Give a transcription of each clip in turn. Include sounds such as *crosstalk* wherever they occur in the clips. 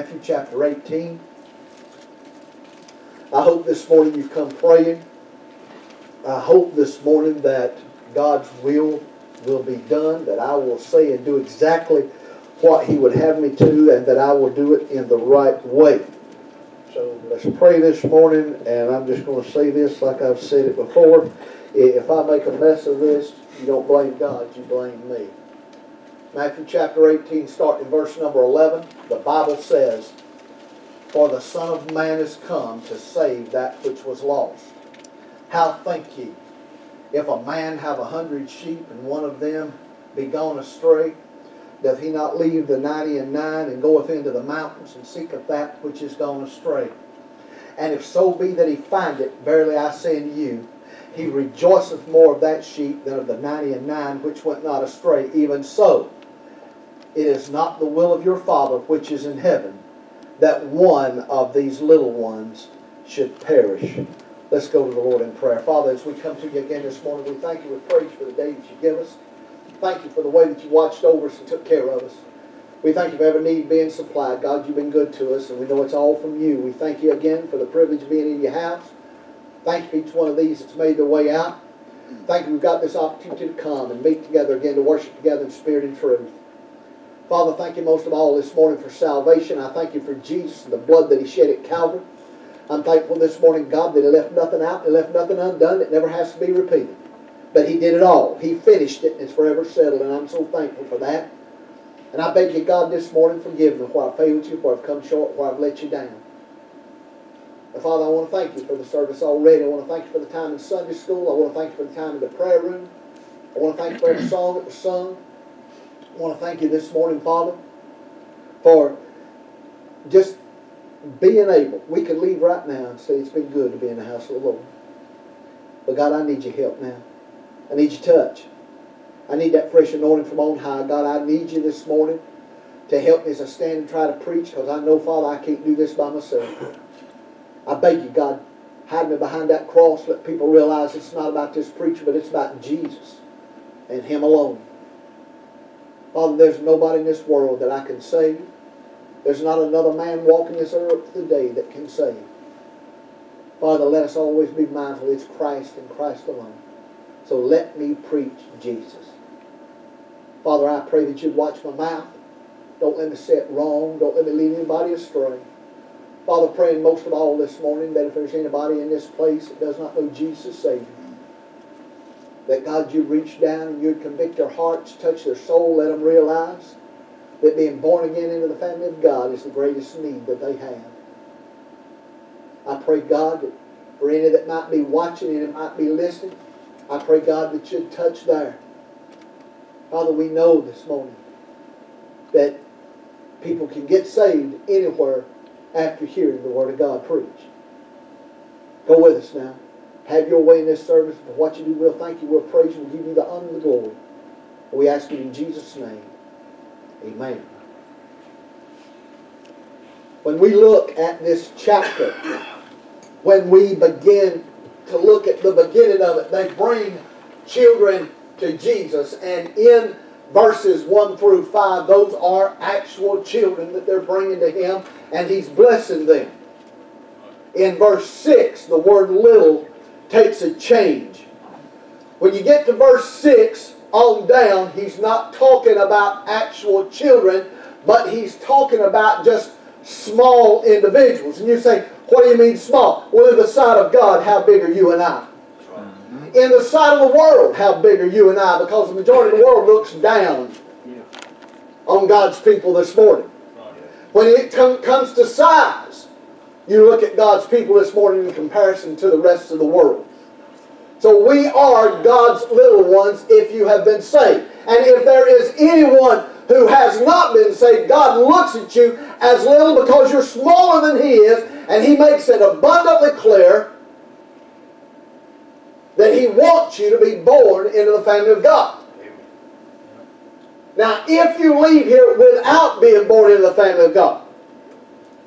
Matthew chapter 18. I hope this morning you've come praying. I hope this morning that God's will will be done, that I will say and do exactly what He would have me to, and that I will do it in the right way. So let's pray this morning, and I'm just going to say this like I've said it before. If I make a mess of this, you don't blame God, you blame me. Matthew chapter 18, starting in verse number 11, the Bible says, For the Son of Man is come to save that which was lost. How think ye? If a man have a hundred sheep, and one of them be gone astray, doth he not leave the ninety and nine, and goeth into the mountains, and seeketh that which is gone astray? And if so be that he find it, verily I say unto you, he rejoiceth more of that sheep than of the ninety and nine which went not astray. Even so, it is not the will of your Father which is in heaven that one of these little ones should perish. Let's go to the Lord in prayer. Father, as we come to you again this morning, we thank you with praise for the day that you give us. Thank you for the way that you watched over us and took care of us. We thank you for every need being supplied. God, you've been good to us, and we know it's all from you. We thank you again for the privilege of being in your house. Thank you for each one of these that's made their way out. Thank you we've got this opportunity to come and meet together again to worship together in spirit and truth. Father, thank you most of all this morning for salvation. I thank you for Jesus and the blood that he shed at Calvary. I'm thankful this morning, God, that he left nothing out, he left nothing undone. It never has to be repeated. But he did it all. He finished it, and it's forever settled, and I'm so thankful for that. And I beg you, God, this morning, forgive me where I failed you, where I've come short, where I've let you down. And Father, I want to thank you for the service already. I want to thank you for the time in Sunday school. I want to thank you for the time in the prayer room. I want to thank you for every song that was sung. I want to thank you this morning, Father, for just being able. We could leave right now and say it's been good to be in the house of the Lord. But God, I need your help now. I need your touch. I need that fresh anointing from on high. God, I need you this morning to help me as I stand and try to preach because I know, Father, I can't do this by myself. I beg you, God, hide me behind that cross. Let people realize it's not about this preacher, but it's about Jesus and Him alone. Father, there's nobody in this world that I can save. There's not another man walking this earth today that can save. Father, let us always be mindful it's Christ and Christ alone. So let me preach Jesus. Father, I pray that you'd watch my mouth. Don't let me say it wrong. Don't let me lead anybody astray. Father, praying most of all this morning that if there's anybody in this place that does not know Jesus Savior, that God, you reach down and you'd convict their hearts, touch their soul, let them realize that being born again into the family of God is the greatest need that they have. I pray, God, that for any that might be watching and might be listening, I pray, God, that you'd touch there. Father, we know this morning that people can get saved anywhere after hearing the Word of God preached. Go with us now. Have your way in this service. For what you do, we'll thank you, we'll praise you, we'll give you the honor and the glory. We ask it in Jesus' name. Amen. When we look at this chapter, when we begin to look at the beginning of it, they bring children to Jesus. And in verses 1 through 5, those are actual children that they're bringing to Him, and He's blessing them. In verse 6, the word little takes a change. When you get to verse 6 on down, he's not talking about actual children, but he's talking about just small individuals. And you say, what do you mean small? Well, in the sight of God, how big are you and I? In the sight of the world, how big are you and I? Because the majority of the world looks down on God's people this morning. When it com comes to size, you look at God's people this morning in comparison to the rest of the world. So we are God's little ones if you have been saved. And if there is anyone who has not been saved, God looks at you as little because you're smaller than He is, and He makes it abundantly clear that He wants you to be born into the family of God. Now, if you leave here without being born into the family of God,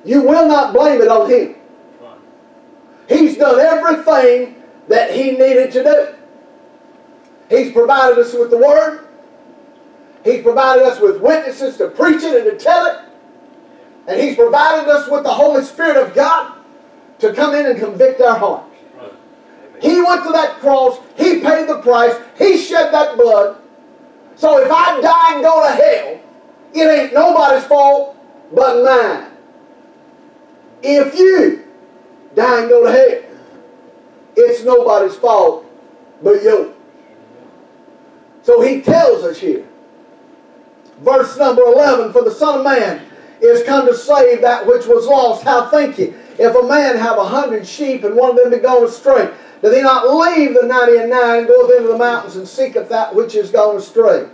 you will not blame it on Him. He's done everything that He needed to do. He's provided us with the Word. He's provided us with witnesses to preach it and to tell it. And He's provided us with the Holy Spirit of God to come in and convict our hearts. He went to that cross. He paid the price. He shed that blood. So if I die and go to hell, it ain't nobody's fault but mine. If you die and go to hell, it's nobody's fault but yours. So he tells us here, verse number 11, For the Son of Man is come to save that which was lost. How think ye? If a man have a hundred sheep and one of them be gone astray, doth he not leave the ninety and nine goeth into the mountains and seeketh that which is gone astray?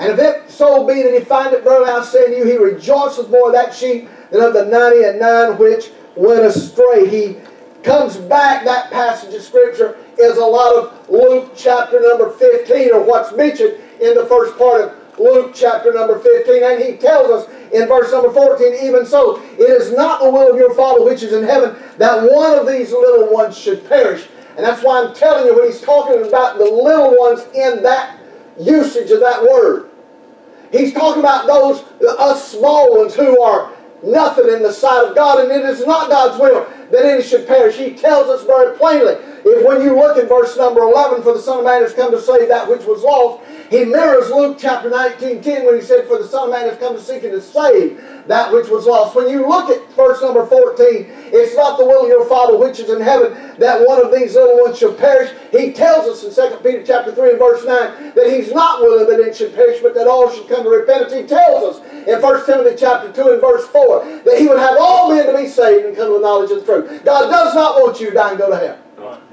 And if it so be that he find it, verily I say to you, he rejoiceth more of that sheep than of the ninety and nine which went astray. He comes back, that passage of Scripture is a lot of Luke chapter number 15, or what's mentioned in the first part of Luke chapter number 15. And he tells us in verse number 14, even so, it is not the will of your Father which is in heaven that one of these little ones should perish. And that's why I'm telling you when he's talking about the little ones in that usage of that word. He's talking about those, uh, us small ones who are nothing in the sight of God, and it is not God's will that any should perish. He tells us very plainly. If when you look in verse number 11, for the Son of Man has come to save that which was lost, he mirrors Luke chapter 19, 10 when he said, For the Son of Man has come to seek and to save that which was lost. When you look at verse number 14, it's not the will of your Father which is in heaven that one of these little ones should perish. He tells us in 2 Peter chapter 3 and verse 9 that he's not willing that it should perish, but that all should come to repentance. He tells us in 1 Timothy chapter 2 and verse 4 that he would have all men to be saved and come to the knowledge of the truth. God does not want you to die and go to hell.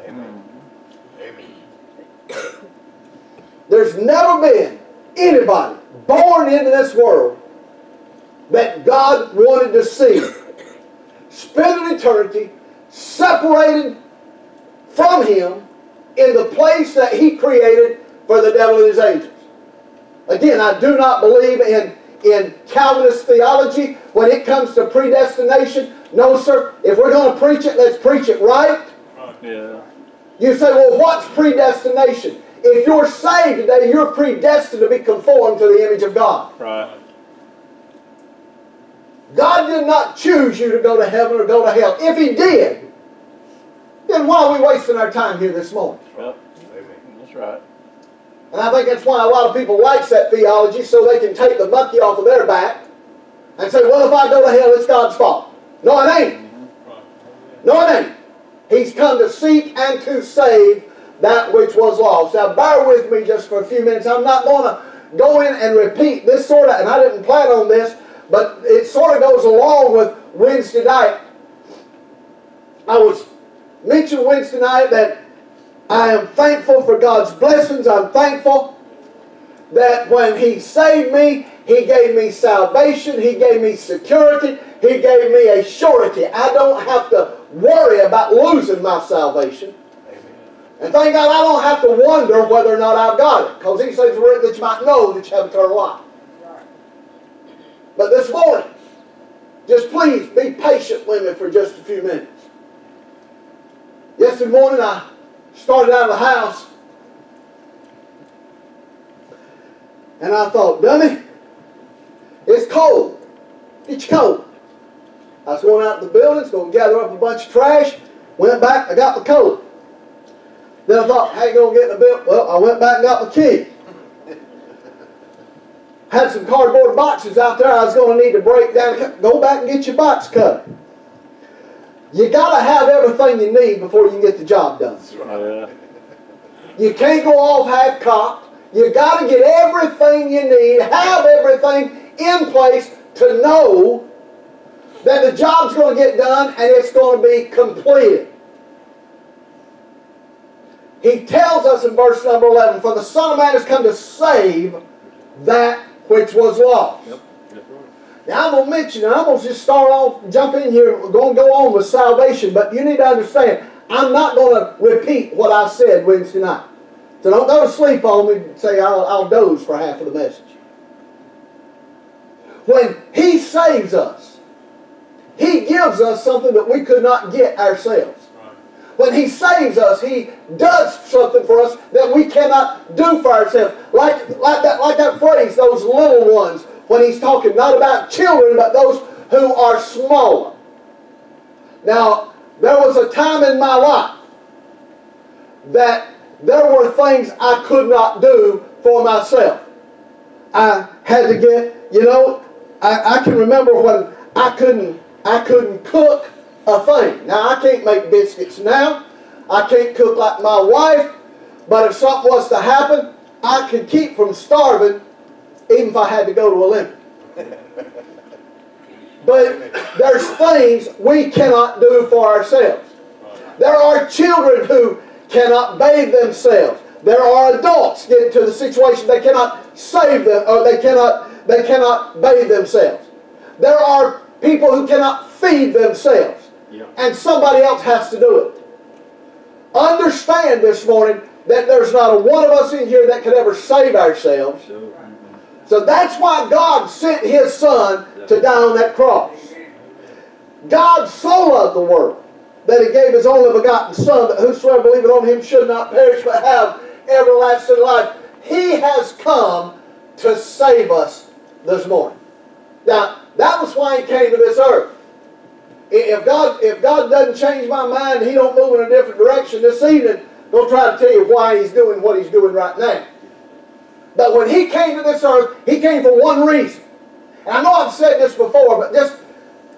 Amen. Amen. *coughs* There's never been anybody born into this world that God wanted to see spend an eternity separated from Him in the place that He created for the devil and his angels. Again, I do not believe in, in Calvinist theology when it comes to predestination. No, sir. If we're going to preach it, let's preach it right. Yeah. You say, well, what's predestination? If you're saved today, you're predestined to be conformed to the image of God. Right. God did not choose you to go to heaven or go to hell. If He did, then why are we wasting our time here this morning? Yep. Amen. That's right. And I think that's why a lot of people likes that theology so they can take the monkey off of their back and say, well, if I go to hell, it's God's fault. No, it ain't. No, it ain't. He's come to seek and to save that which was lost. Now, bear with me just for a few minutes. I'm not going to go in and repeat this sort of, and I didn't plan on this, but it sort of goes along with Wednesday night. I was mentioned Wednesday night that I am thankful for God's blessings. I'm thankful that when He saved me, He gave me salvation, He gave me security, He gave me a surety. I don't have to worry about losing my salvation. And thank God I don't have to wonder whether or not I've got it. Because He says that you might know that you have eternal life. But this morning, just please be patient with me for just a few minutes. Yesterday morning I started out of the house and I thought, dummy, it's cold. It's cold. I was going out to the building, was going to gather up a bunch of trash, went back, I got my coat. Then I thought, how you going to get in the building? Well, I went back and got my key. *laughs* Had some cardboard boxes out there I was going to need to break down. Go back and get your box cut. You got to have everything you need before you can get the job done. Yeah. You can't go off half cocked. You got to get everything you need, have everything in place to know that the job's going to get done and it's going to be completed. He tells us in verse number 11, For the Son of Man has come to save that which was lost. Yep. Now I'm going to mention, and I'm going to just start off, jump in here, we're going to go on with salvation, but you need to understand, I'm not going to repeat what I said Wednesday night. So don't go to sleep on me and say I'll, I'll doze for half of the message. When He saves us, He gives us something that we could not get ourselves. When He saves us, He does something for us that we cannot do for ourselves. Like, like, that, like that phrase, those little ones, when He's talking not about children, but those who are smaller. Now, there was a time in my life that there were things I could not do for myself. I had to get, you know, I, I can remember when I couldn't I couldn't cook a thing. Now I can't make biscuits now. I can't cook like my wife, but if something was to happen, I could keep from starving even if I had to go to Olympia. But there's things we cannot do for ourselves. There are children who cannot bathe themselves. There are adults get into the situation they cannot save them or they cannot they cannot bathe themselves. There are people who cannot feed themselves. Yeah. And somebody else has to do it. Understand this morning that there's not a one of us in here that could ever save ourselves. So, So that's why God sent His Son to die on that cross. God so loved the world that He gave His only begotten Son, that whosoever believeth on Him should not perish but have everlasting life. He has come to save us this morning. Now, that was why He came to this earth. If God, if God doesn't change my mind, He don't move in a different direction this evening, don't try to tell you why He's doing what He's doing right now. But when he came to this earth, he came for one reason. And I know I've said this before, but just,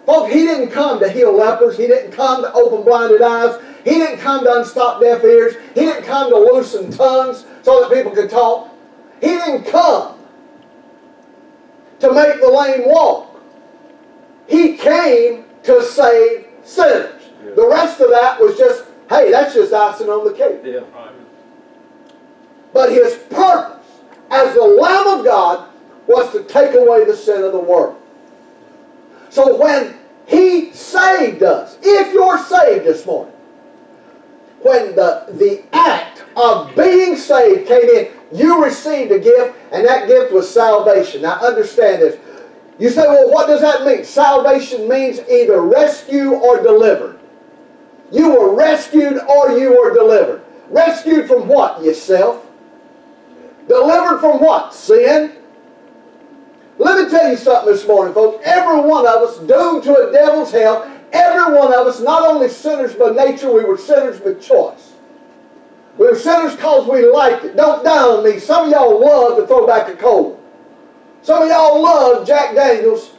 folks, he didn't come to heal lepers. He didn't come to open blinded eyes. He didn't come to unstop deaf ears. He didn't come to loosen tongues so that people could talk. He didn't come to make the lame walk. He came to save sinners. Yeah. The rest of that was just, hey, that's just icing on the cake. yeah. But his purpose as the Lamb of God was to take away the sin of the world. So when he saved us, if you're saved this morning, when the, the act of being saved came in, you received a gift, and that gift was salvation. Now understand this. You say, well, what does that mean? Salvation means either rescue or delivered. You were rescued or you were delivered. Rescued from what? Yourself. Delivered from what? Sin. Let me tell you something this morning, folks. Every one of us doomed to a devil's hell. Every one of us, not only sinners by nature, we were sinners by choice. We were sinners because we liked it. Don't down on me. Some of y'all love to throw back a cold. Some of y'all love Jack Daniels.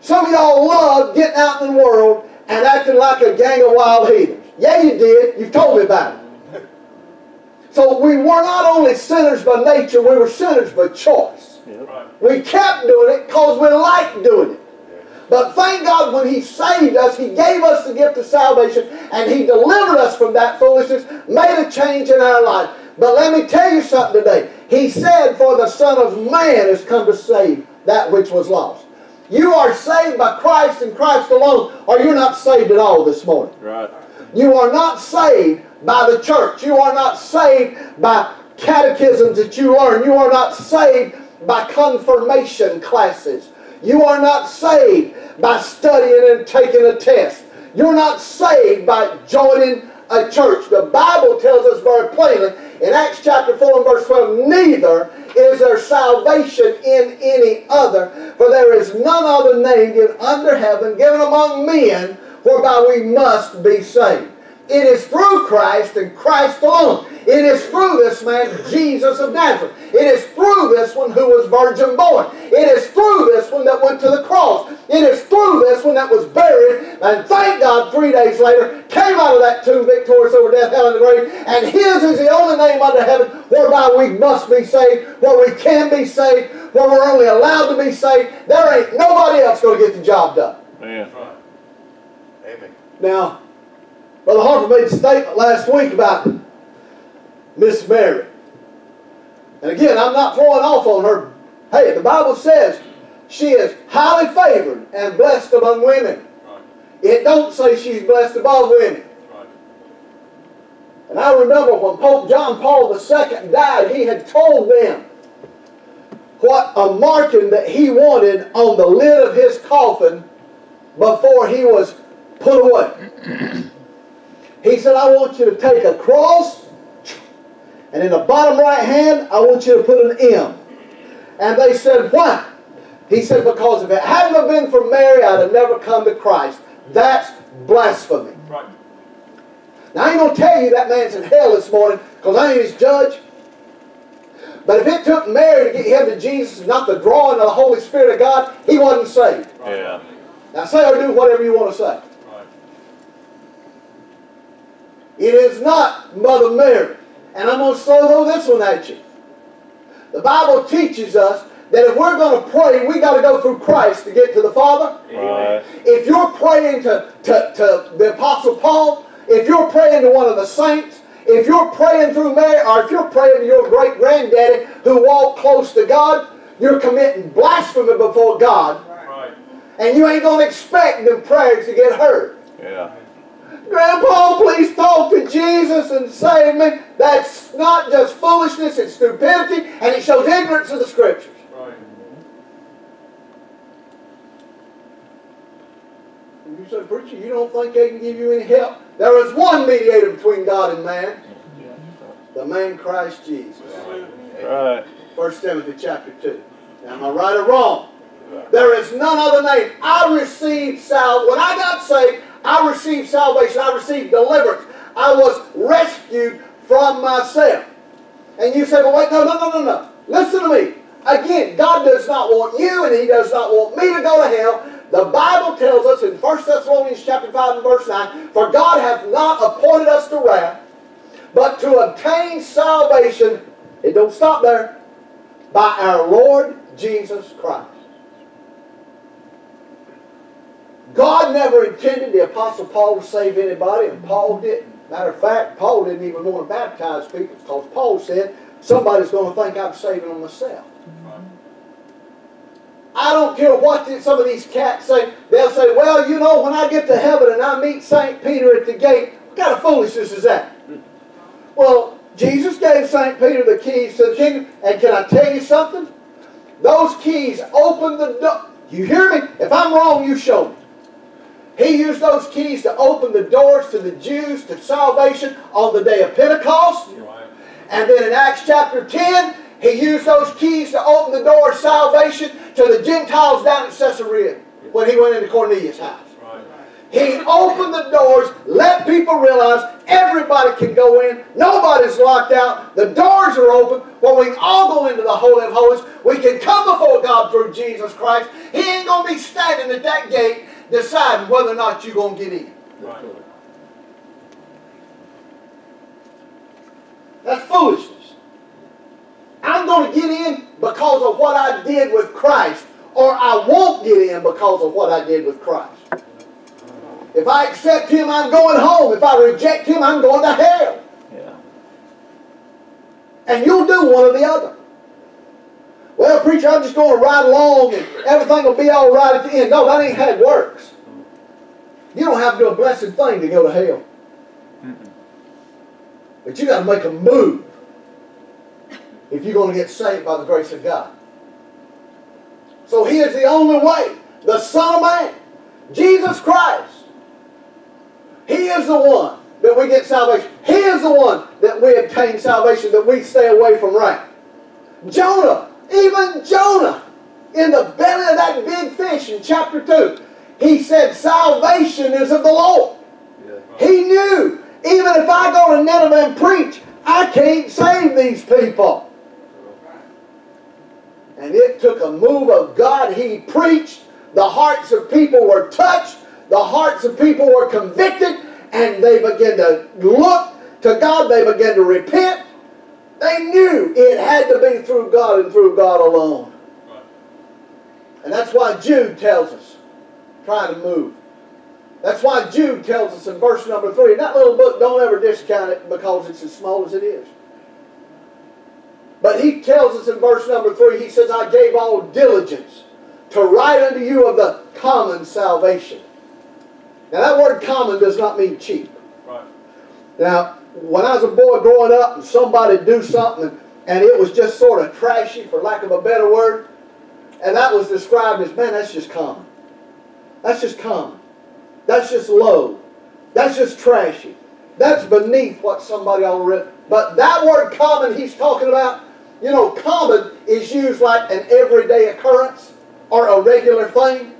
Some of y'all love getting out in the world and acting like a gang of wild heathens. Yeah, you did. You've told me about it. So we were not only sinners by nature, we were sinners by choice. We kept doing it because we liked doing it. But thank God when He saved us, He gave us the gift of salvation and He delivered us from that foolishness, made a change in our life. But let me tell you something today. He said, For the Son of Man has come to save that which was lost. You are saved by Christ and Christ alone, or you're not saved at all this morning. Right. You are not saved by the church. You are not saved by catechisms that you learn. You are not saved by confirmation classes. You are not saved by studying and taking a test. You're not saved by joining a church. The Bible tells us very plainly in Acts chapter 4 and verse 12, neither is there salvation in any other, for there is none other name given under heaven, given among men, whereby we must be saved. It is through Christ and Christ alone. It is through this man, Jesus of Nazareth. It is through this one who was virgin born. It is through this one that went to the cross. It is through this one that was buried. And thank God, three days later, came out of that tomb victorious over death, hell, and the grave. And his is the only name under heaven whereby we must be saved, where we can be saved, where we're only allowed to be saved. There ain't nobody else going to get the job done. Man. Amen. Now, Brother Harper made a statement last week about Miss Mary. And again, I'm not throwing off on her. Hey, the Bible says she is highly favored and blessed among women. It don't say she's blessed above women. And I remember when Pope John Paul II died, he had told them what a marking that he wanted on the lid of his coffin before he was put away. *clears throat* He said, I want you to take a cross, and in the bottom right hand, I want you to put an M. And they said, Why? He said, because if it hadn't have been for Mary, I'd have never come to Christ. That's blasphemy. Right. Now, I ain't going to tell you that man's in hell this morning because I ain't his judge. But if it took Mary to get him to Jesus, not the drawing of the Holy Spirit of God, he wasn't saved. Yeah. Now, say or do whatever you want to say. Right. It is not Mother Mary. And I'm going to throw this one at you. The Bible teaches us that if we're going to pray, we got to go through Christ to get to the Father. Right. If you're praying to, to, to the Apostle Paul, if you're praying to one of the saints, if you're praying through Mary, or if you're praying to your great granddaddy who walked close to God, you're committing blasphemy before God, Right. and you ain't going to expect them prayers to get heard. Yeah. Grandpa, please talk to Jesus and save me. That's not just foolishness, it's stupidity, and it shows ignorance of the Scriptures. Right. And you say, preacher, you don't think they can give you any help? There is one mediator between God and man, the man Christ Jesus. Right. 1 Timothy chapter 2. Now, am I right or wrong? There is none other name. I received salvation. When I got saved, I received salvation. I received deliverance. I was rescued from myself. And you say, well, wait, no, no, no, no, no. Listen to me. Again, God does not want you and He does not want me to go to hell. The Bible tells us in 1 Thessalonians chapter 5 and verse 9, For God hath not appointed us to wrath, but to obtain salvation, it don't stop there, by our Lord Jesus Christ. God never intended the Apostle Paul to save anybody, and Paul didn't. Matter of fact, Paul didn't even want to baptize people because Paul said, somebody's going to think I'm saving them myself. I don't care what some of these cats say. They'll say, well, you know, when I get to heaven and I meet St. Peter at the gate, what kind of foolishness is that? Well, Jesus gave St. Peter the keys to the kingdom, and can I tell you something? Those keys open the door. You hear me? If I'm wrong, you show me. He used those keys to open the doors to the Jews to salvation on the day of Pentecost. And then in Acts chapter 10, he used those keys to open the door of salvation to the Gentiles down at Caesarea when he went into Cornelius' house. He opened the doors, let people realize everybody can go in, nobody's locked out, the doors are open, When we all go into the Holy of Holies. We can come before God through Jesus Christ. He ain't going to be standing at that gate deciding whether or not you're going to get in. Right. That's foolishness. I'm going to get in because of what I did with Christ, or I won't get in because of what I did with Christ. If I accept Him, I'm going home. If I reject Him, I'm going to hell. Yeah. And you'll do one or the other. Well, preacher, I'm just going to ride along and everything will be all right at the end. No, that ain't how it works. You don't have to do a blessed thing to go to hell. But you got to make a move if you're going to get saved by the grace of God. So He is the only way, the Son of Man, Jesus Christ. He is the one that we get salvation. He is the one that we obtain salvation, that we stay away from wrath. Jonah, even Jonah, in the belly of that big fish in chapter 2, he said, Salvation is of the Lord. He knew, even if I go to Nineveh and preach, I can't save these people. And it took a move of God. He preached. The hearts of people were touched. The hearts of people were convicted. And they began to look to God. They began to repent. They knew it had to be through God and through God alone. Right. And that's why Jude tells us, trying to move. That's why Jude tells us in verse number three. That little book, don't ever discount it because it's as small as it is. But he tells us in verse number three, he says, I gave all diligence to write unto you of the common salvation. Now that word common does not mean cheap. Right. Now, when I was a boy growing up and somebody do something and it was just sort of trashy, for lack of a better word, and that was described as, man, that's just common. That's just common. That's just low. That's just trashy. That's beneath what somebody already. But that word common he's talking about, you know, common is used like an everyday occurrence. or a regular thing.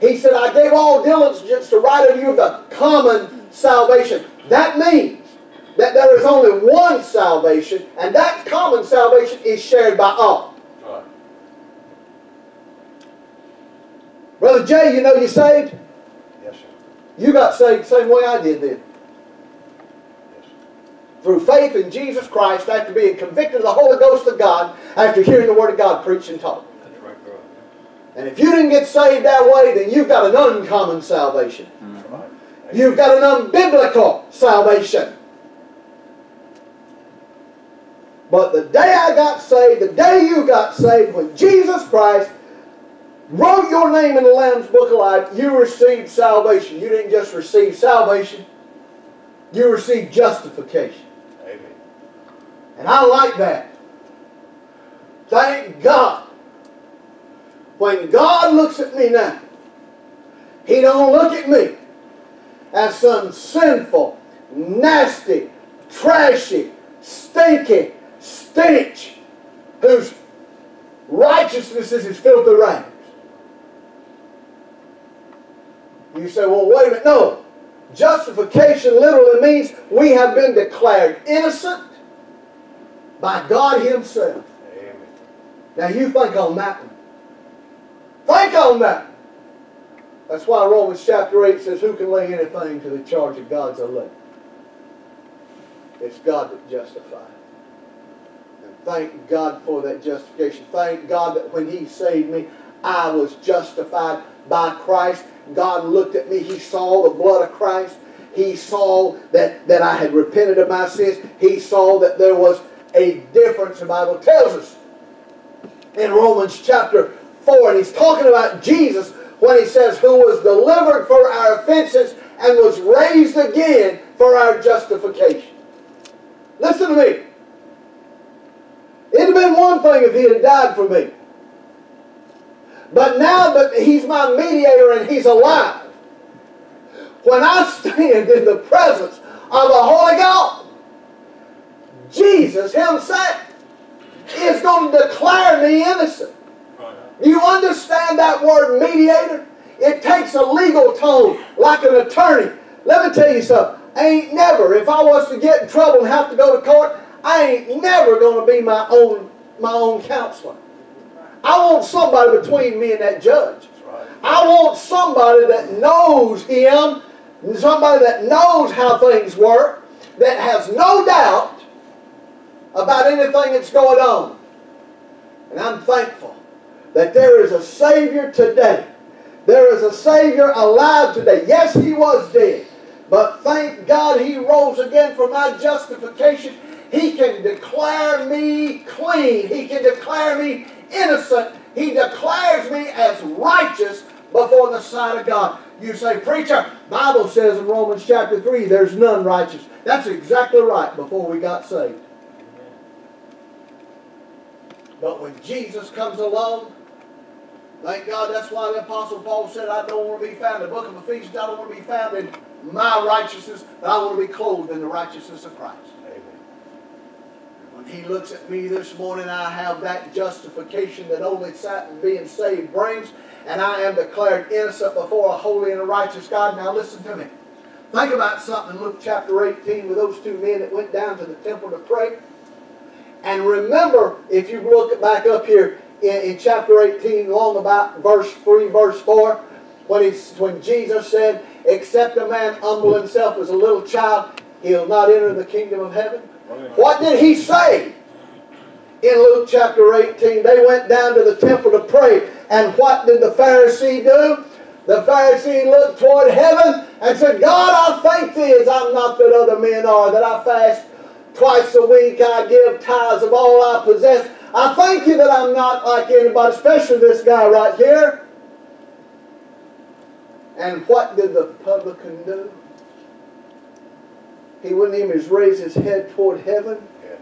He said, I gave all diligence to write unto you the common salvation. That means that there is only one salvation, and that common salvation is shared by all. Right. Brother Jay, you know you saved? Yes, sir. You got saved the same way I did then. Yes. Through faith in Jesus Christ, after being convicted of the Holy Ghost of God, after hearing the Word of God preached and taught. That's right, brother. And if you didn't get saved that way, then you've got an uncommon salvation. That's right. You've got an unbiblical salvation. But the day I got saved, the day you got saved, when Jesus Christ wrote your name in the Lamb's Book of Life, you received salvation. You didn't just receive salvation, you received justification. Amen. And I like that. Thank God. When God looks at me now, He don't look at me as some sinful, nasty, trashy, stinky stench whose righteousness is his filthy rags. You say, well, wait a minute. No. Justification literally means we have been declared innocent by God Himself. Amen. Now you think on that one. Think on that. That's why Romans chapter 8 says, Who can lay anything to the charge of God's elect? It's God that justifies. Thank God for that justification. Thank God that when He saved me, I was justified by Christ. God looked at me. He saw the blood of Christ. He saw that, that I had repented of my sins. He saw that there was a difference. The Bible tells us in Romans chapter 4, and he's talking about Jesus when he says, Who was delivered for our offenses and was raised again for our justification. Listen to me. One thing if he had died for me. But now that he's my mediator and he's alive, when I stand in the presence of the Holy God, Jesus himself is going to declare me innocent. You understand that word mediator? It takes a legal tone, like an attorney. Let me tell you something. I ain't never, if I was to get in trouble and have to go to court, I ain't never going to be my own my own counselor. I want somebody between me and that judge. I want somebody that knows him, somebody that knows how things work, that has no doubt about anything that's going on. And I'm thankful that there is a Savior today. There is a Savior alive today. Yes, He was dead. But thank God He rose again for my justification. He can declare me clean. He can declare me innocent. He declares me as righteous before the sight of God. You say, preacher, Bible says in Romans chapter 3, there's none righteous. That's exactly right before we got saved. But when Jesus comes along, thank God that's why the Apostle Paul said, I don't want to be found. In the book of Ephesians, I don't want to be found in my righteousness, but I want to be clothed in the righteousness of Christ. He looks at me this morning, I have that justification that only being saved brings, and I am declared innocent before a holy and a righteous God. Now listen to me. Think about something in Luke chapter 18 with those two men that went down to the temple to pray. And remember, if you look back up here in, in chapter 18, long about verse 3, verse 4, when, he's, when Jesus said, Except a man humble himself as a little child, he'll not enter the kingdom of heaven. What did he say? In Luke chapter 18, they went down to the temple to pray. And what did the Pharisee do? The Pharisee looked toward heaven and said, God, I thank thee as I'm not that other men are, that I fast twice a week, I give tithes of all I possess. I thank you that I'm not like anybody, especially this guy right here. And what did the publican do? He wouldn't even raise his head toward heaven. Yeah.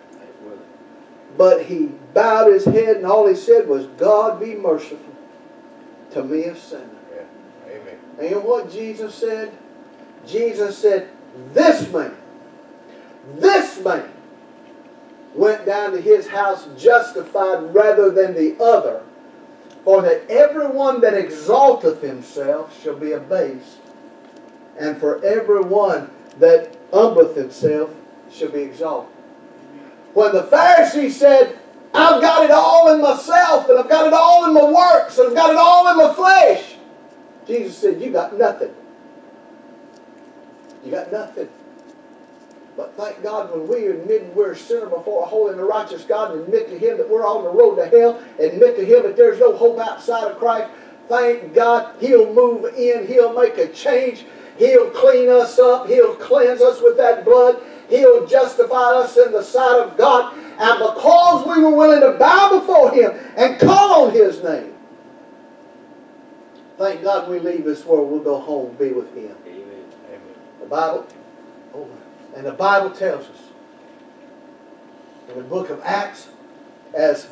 But he bowed his head and all he said was, God be merciful to me a sinner. Yeah. Amen. And you know what Jesus said? Jesus said, This man, this man went down to his house justified rather than the other. For that everyone that exalteth himself shall be abased, and for everyone that humbleth himself shall be exalted. When the Pharisee said, I've got it all in myself, and I've got it all in my works, and I've got it all in my flesh, Jesus said, You got nothing. You got nothing. But thank God when we admit we're a sinner before a holy and a righteous God and admit to Him that we're on the road to hell, admit to Him that there's no hope outside of Christ, thank God He'll move in, He'll make a change, He'll clean us up, He'll cleanse us with that blood, He'll justify us in the sight of God. And because we were willing to bow before Him and call on His name, thank God we leave this world, we'll go home and be with Him. Amen. Amen. The Bible, oh, and the Bible tells us in the book of Acts, as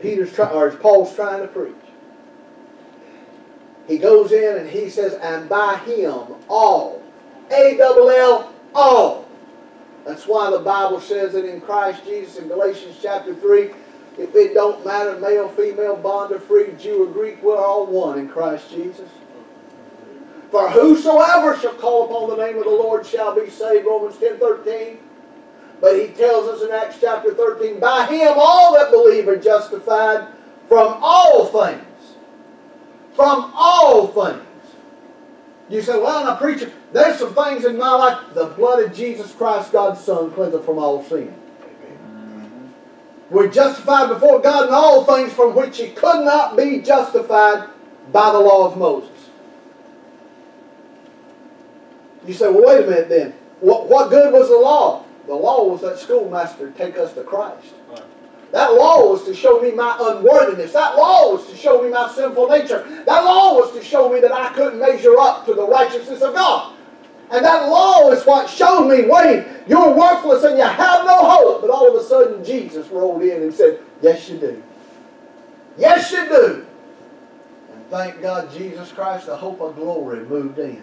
Peter's try, or as Paul's trying to preach, he goes in and he says, "And by him all, A double L all." That's why the Bible says that in Christ Jesus in Galatians chapter three, if it don't matter male, female, bond or free, Jew or Greek, we're all one in Christ Jesus. For whosoever shall call upon the name of the Lord shall be saved. Romans 10 13. But he tells us in Acts chapter 13, by him all that believe are justified from all things. From all things. You say, well, now, preacher, there's some things in my life. The blood of Jesus Christ, God's Son, cleanseth from all sin. Amen. We're justified before God in all things from which he could not be justified by the law of Moses. You say, well, wait a minute then. What, what good was the law? The law was that schoolmaster take us to Christ. That law was to show me my unworthiness. That law was to show me my sinful nature. That law was to show me that I couldn't measure up to the righteousness of God. And that law is what showed me, Wayne, you're worthless and you have no hope. But all of a sudden, Jesus rolled in and said, Yes, you do. Yes, you do. And thank God, Jesus Christ, the hope of glory, moved in.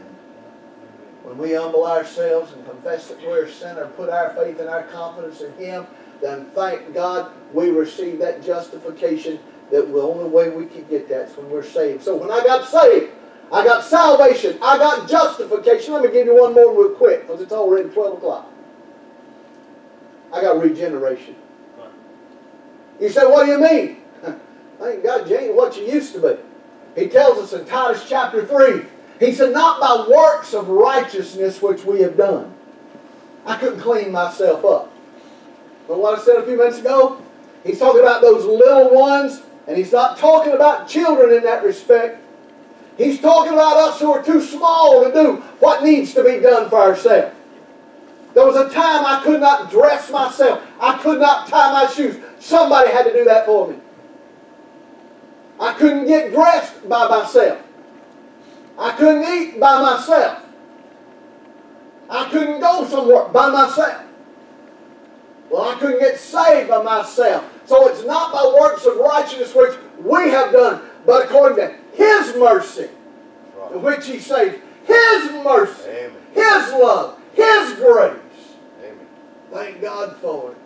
When we humble ourselves and confess that we're a sinner, put our faith and our confidence in Him, then thank God we receive that justification that the only way we can get that is when we're saved. So when I got saved, I got salvation, I got justification. Let me give you one more real quick because it's already 12 o'clock. I got regeneration. You say, what do you mean? *laughs* Thank God ain't what you used to be. He tells us in Titus chapter 3, he said, not by works of righteousness which we have done. I couldn't clean myself up. But what I said a few minutes ago, he's talking about those little ones, and he's not talking about children in that respect. He's talking about us who are too small to do what needs to be done for ourselves. There was a time I could not dress myself. I could not tie my shoes. Somebody had to do that for me. I couldn't get dressed by myself. I couldn't eat by myself. I couldn't go somewhere by myself. Well, I couldn't get saved by myself. So it's not by works of righteousness which we have done, but according to His mercy, Right. which He saved. His mercy, Amen. His love, His grace. Amen. Thank God for it.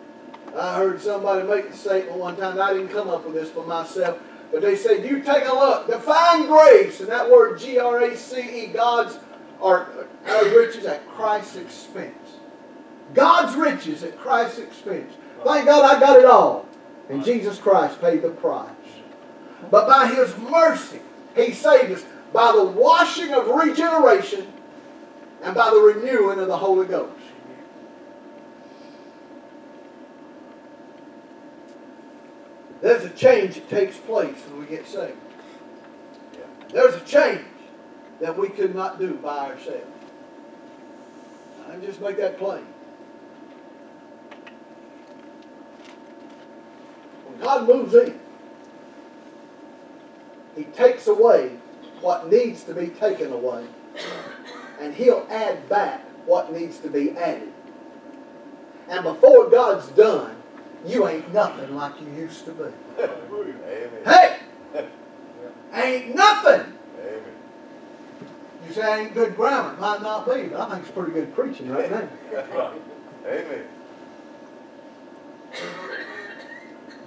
I heard somebody make a statement one time. I didn't come up with this for myself, but they said, "You take a look. Define grace." And that word G-R-A-C-E, God's riches at Christ's expense. God's riches at Christ's expense. Thank God I got it all, and Jesus Christ paid the price. But by His mercy, He saved us by the washing of regeneration and by the renewing of the Holy Ghost. There's a change that takes place when we get saved. There's a change that we could not do by ourselves. I just make that plain. When God moves in, He takes away what needs to be taken away, and He'll add back what needs to be added. And before God's done, you ain't nothing like you used to be. Amen. Hey! Ain't nothing! Amen. You say ain't good grammar. Might not be, but I think it's pretty good preaching right now. Right. Amen.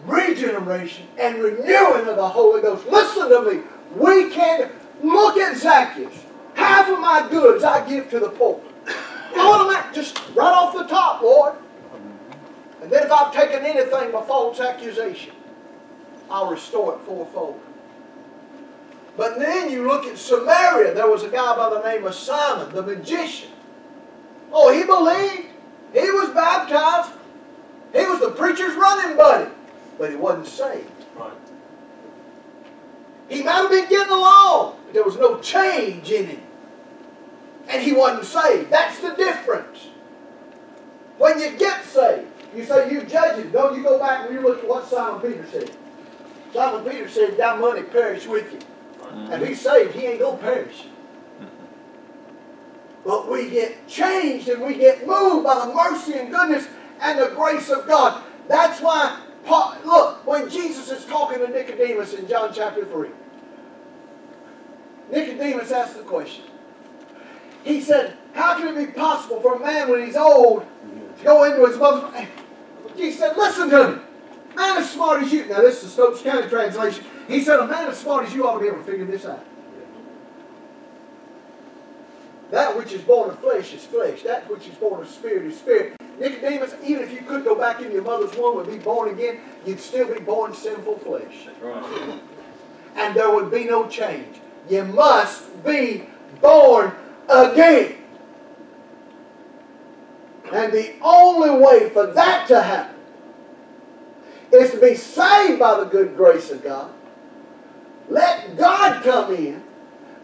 regeneration and renewing of the Holy Ghost. Listen to me. We can look at Zacchaeus. Half of my goods I give to the poor. Automatic, just right off the top, Lord. And then if I've taken anything by false accusation, I'll restore it fourfold. But then you look at Samaria, there was a guy by the name of Simon, the magician. Oh, he believed. He was baptized. He was the preacher's running buddy. But he wasn't saved. Right. He might have been getting along, but there was no change in him. And he wasn't saved. That's the difference. When you get saved, you say you judge him. Don't you go back and you look at what Simon Peter said. Simon Peter said, Thy money perish with you. Mm-hmm. And he's saved, he ain't gonna perish. Mm-hmm. But we get changed and we get moved by the mercy and goodness and the grace of God. That's why, Paul, look, when Jesus is talking to Nicodemus in John chapter 3, Nicodemus asked the question. He said, How can it be possible for a man when he's old to go into his mother's. Jesus said, Listen to me. Man as smart as you. Now, this is the Stokes County translation. He said, A man as smart as you ought to be able to figure this out. That which is born of flesh is flesh. That which is born of spirit is spirit. Nicodemus, even if you could go back in your mother's womb and be born again, you'd still be born sinful flesh. Right. And there would be no change. You must be born again. And the only way for that to happen is to be saved by the good grace of God. Let God come in,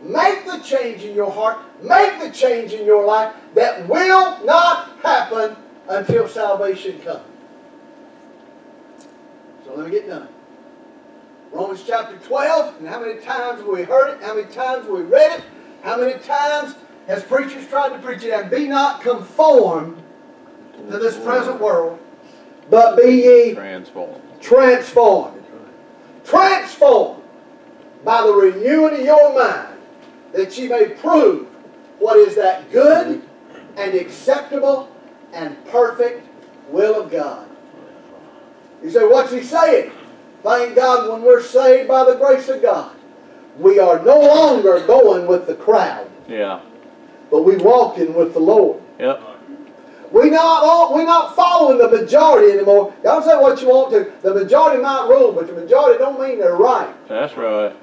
make the change in your heart, make the change in your life that will not happen until salvation comes. So let me get done. Romans chapter 12, and how many times have we heard it, how many times have we read it, how many times has preachers tried to preach it, and be not conformed to this present world, but be ye Transformed. transformed. Transformed by the renewing of your mind, that ye may prove what is that good and acceptable and perfect will of God. You say, what's he saying? Thank God when we're saved by the grace of God, we are no longer going with the crowd, Yeah. but we walking with the Lord. Yep. We not all, we not following the majority anymore. Y'all say what you want to. The majority might rule, but the majority don't mean they're right. That's right.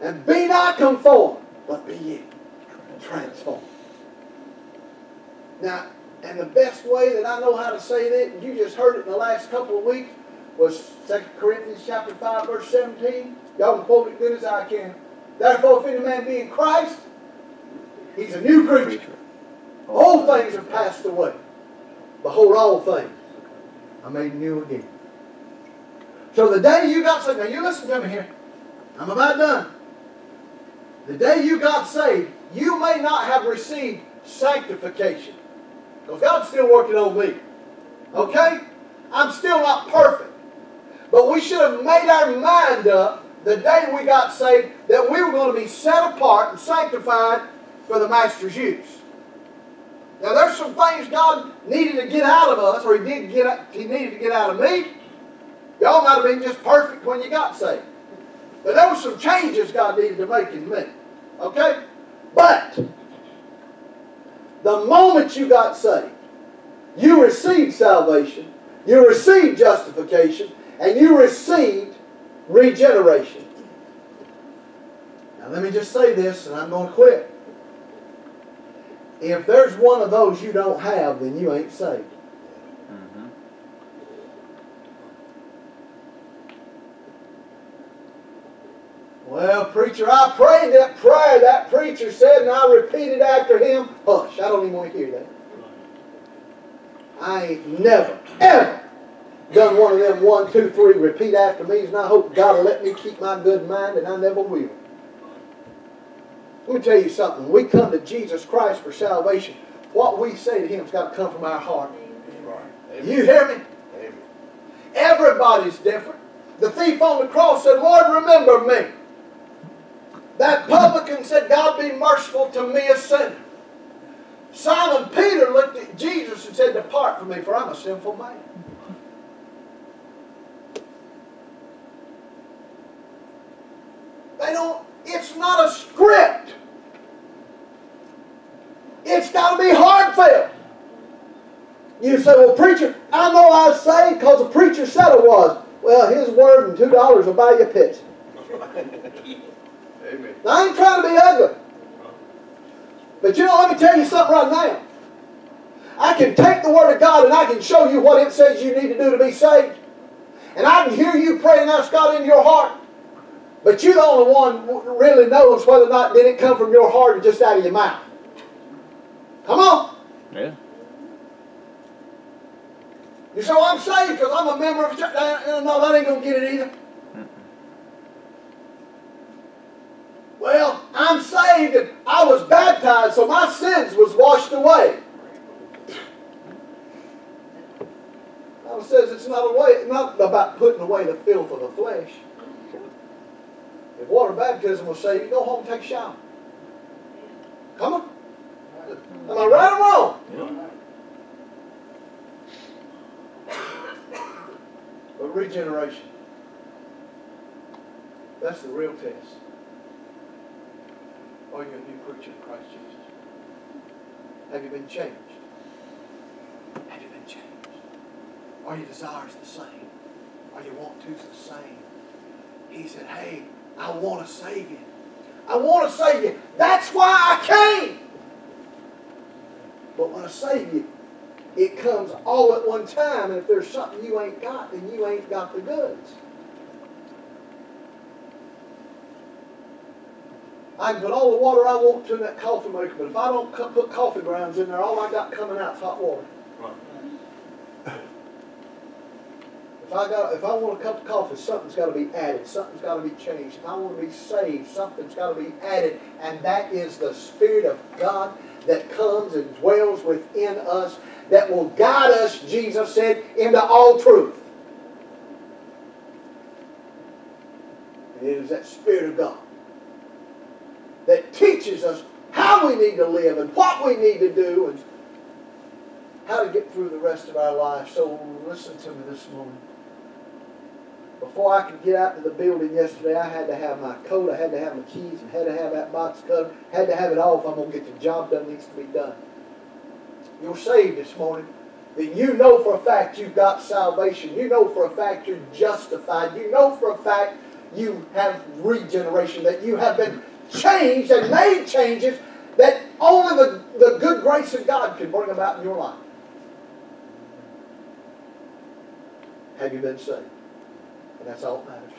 And be not conformed, but be ye transformed. Now, and the best way that I know how to say that, and you just heard it in the last couple of weeks, was 2 Corinthians chapter 5, verse 17. Y'all can quote it good as I can. Therefore, if any man be in Christ, he's a new creature. All things have passed away. Behold, all things are made new again. So the day you got saved, now you listen to me here. I'm about done. The day you got saved, you may not have received sanctification. Because God's still working on me. Okay? I'm still not perfect. But we should have made our mind up the day we got saved that we were going to be set apart and sanctified for the Master's use. Now there's some things God needed to get out of us, or He did get He needed to get out of me. Y'all might have been just perfect when you got saved. But there were some changes God needed to make in me. Okay? But the moment you got saved, you received salvation, you received justification, and you received regeneration. Now let me just say this, and I'm going to quit. If there's one of those you don't have, then you ain't saved. Mm-hmm. Well, preacher, I prayed that prayer that preacher said, and I repeated after him. Hush, I don't even want to hear that. I ain't never, ever done one of them one, two, three, repeat after me, and I hope God will let me keep my good mind, and I never will. Let me tell you something. When we come to Jesus Christ for salvation, what we say to Him has got to come from our heart. Amen. You hear me? Amen. Everybody's different. The thief on the cross said, Lord, remember me. That publican said, God be merciful to me, a sinner. Simon Peter looked at Jesus and said, Depart from me, for I'm a sinful man. They don't, it's not a script. It's got to be heartfelt. You say, well, preacher, I know I was saved because the preacher said it was. Well, his word and two dollars will buy you a pizza. *laughs* Amen. Now, I ain't trying to be ugly. But you know, let me tell you something right now. I can take the Word of God and I can show you what it says you need to do to be saved. And I can hear you pray and ask God in your heart. But you're the only one really knows whether or not did it come from your heart or just out of your mouth. Come on. Yeah. You say, well, I'm saved because I'm a member of a church. Uh, No, that ain't going to get it either. Well, I'm saved and I was baptized, so my sins was washed away. Bible says it's not away, not about putting away the filth of the flesh. If water baptism will save you, go home and take a shower. Come on. Am I right or wrong? But regeneration. That's the real test. Are you a new creature in Christ Jesus? Have you been changed? Have you been changed? Are your desires the same? Are your want to's the same? He said, Hey, I want to save you. I want to save you. That's why I came. But when I save you, it comes all at one time. And if there's something you ain't got, then you ain't got the goods. I can put all the water I want to in that coffee maker, but if I don't put coffee grounds in there, all I got coming out is hot water. If I got, if I want a cup of coffee, something's got to be added. Something's got to be changed. If I want to be saved, something's got to be added, and that is the Spirit of God that comes and dwells within us, that will guide us. Jesus said, into all truth. And it is that Spirit of God that teaches us how we need to live and what we need to do and how to get through the rest of our life. So listen to me this morning. Before I could get out to the building yesterday, I had to have my coat, I had to have my keys, and had to have that box cutter, had to have it all if I'm going to get the job done needs to be done. You're saved this morning. Then you know for a fact you've got salvation. You know for a fact you're justified. You know for a fact you have regeneration, that you have been changed and made changes that only the, the good grace of God can bring about in your life. Have you been saved? And that's all that matters.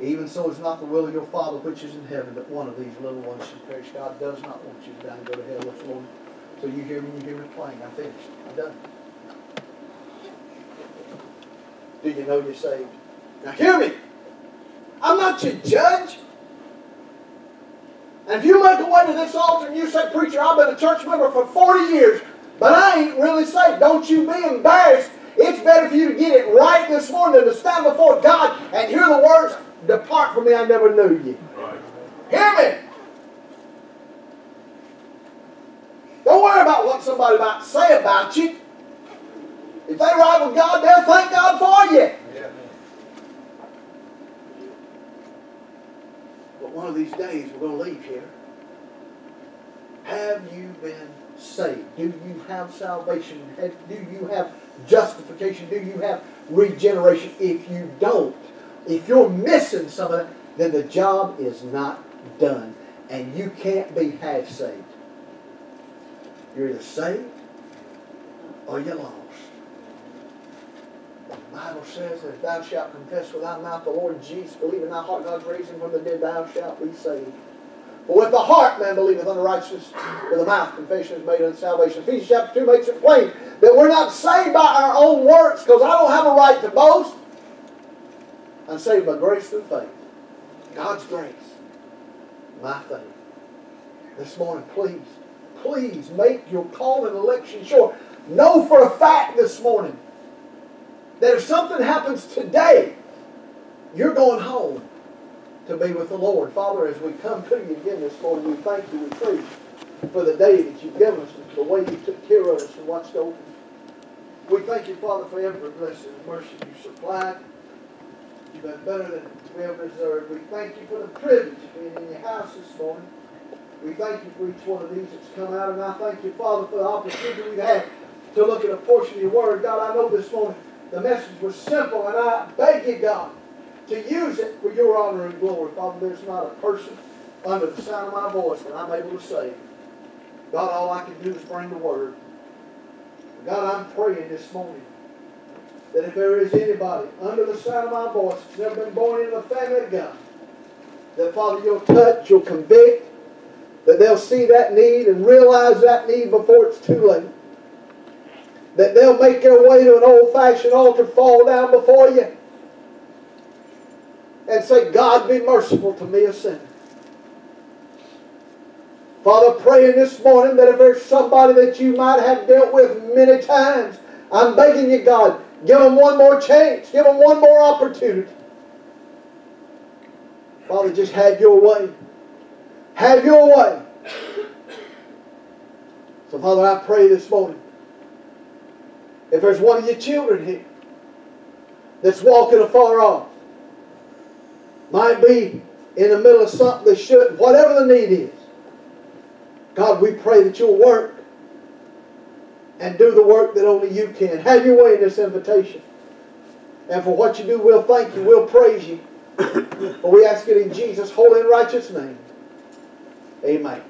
Even so, it's not the will of your Father which is in heaven that one of these little ones should perish. God does not want you to die and go to hell this morning. So you hear me, you hear me plain. I'm finished. I'm done. Do you know you're saved? Now hear me. I'm not your judge. And if you make a way to this altar and you say, Preacher, I've been a church member for 40 years, but I ain't really saved, don't you be embarrassed. It's better for you to get it right this morning than to stand before God and hear the words, Depart from me, I never knew you. Right. Hear me. Don't worry about what somebody might say about you. If they right with God, they'll thank God for you. Yeah. But one of these days we're going to leave here. Have you been saved? Do you have salvation? Do you have justification? Do you have regeneration? If you don't, if you're missing some of that, then the job is not done. And you can't be half saved. You're either saved or you're lost. The Bible says that if thou shalt confess with thy mouth the Lord Jesus, believe in thy heart God's him from the dead, thou shalt be saved. For with the heart man believeth unto righteousness, with the mouth confession is made unto salvation. Ephesians chapter 2 makes it plain that we're not saved by our own works, because I don't have a right to boast. I'm saved by grace through faith. God's grace. My faith. This morning, please, please make your call and election sure. Know for a fact this morning that if something happens today, you're going home to be with the Lord. Father, as we come to you again this morning, we thank you, we praise you. for the day that you've given us, the way you took care of us and watched over us. We thank you, Father, for every blessing and mercy you supplied. You've been better than we ever deserved. We thank you for the privilege of being in your house this morning. We thank you for each one of these that's come out, and I thank you, Father, for the opportunity we've had to look at a portion of your word. God, I know this morning the message was simple, and I beg you, God, to use it for your honor and glory. Father, there's not a person under the sound of my voice that I'm able to save. God, all I can do is bring the word. God, I'm praying this morning that if there is anybody under the sound of my voice that's never been born into the family of God, that Father, you'll touch, you'll convict, that they'll see that need and realize that need before it's too late. That they'll make their way to an old fashioned altar, fall down before you, and say, God, be merciful to me, a sinner. Father, praying this morning that if there's somebody that you might have dealt with many times, I'm begging you, God, give them one more chance, give them one more opportunity. Father, just have your way. Have your way. So, Father, I pray this morning if there's one of your children here that's walking afar off, might be in the middle of something they shouldn't, whatever the need is. God, we pray that you'll work and do the work that only you can. Have your way in this invitation. And for what you do, we'll thank you. We'll praise you. *coughs* For we ask it in Jesus' holy and righteous name. Amen.